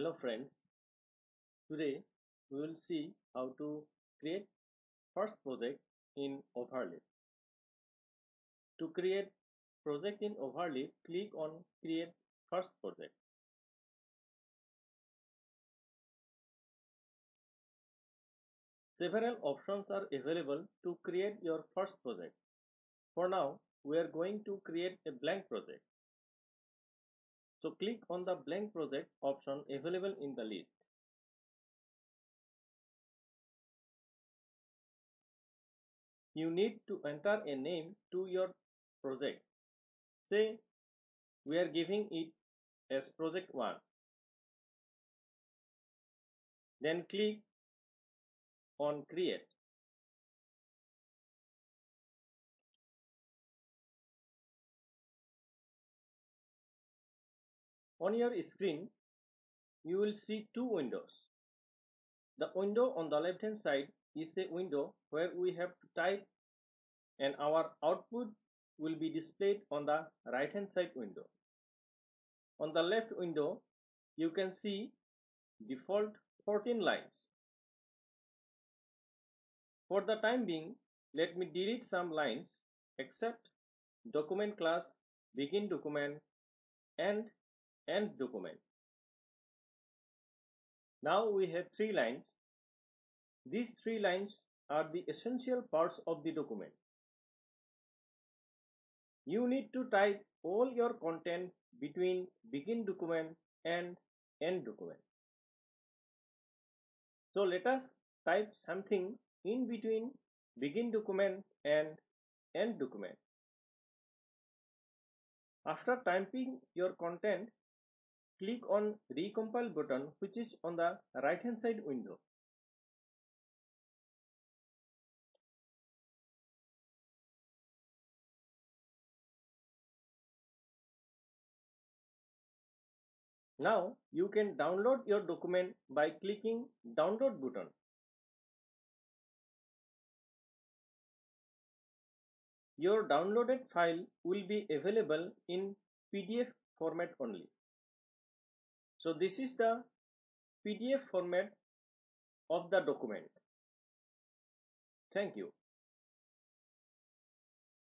Hello friends, today we will see how to create first project in Overleaf. To create project in Overleaf, click on create first project. Several options are available to create your first project. For now, we are going to create a blank project. So click on the blank project option available in the list. You need to enter a name to your project. Say we are giving it as project 1. Then click on create. On your screen, you will see two windows. The window on the left hand side is a window where we have to type and our output will be displayed on the right hand side window. On the left window, you can see default 14 lines. For the time being, let me delete some lines except document class, begin document and end document. Now we have three lines. These three lines are the essential parts of the document. You need to type all your content between begin document and end document. So let us type something in between begin document and end document. After typing your content, click on recompile button which is on the right hand side window. Now you can download your document by clicking download button. Your downloaded file will be available in PDF format only. So this is the PDF format of the document. Thank you.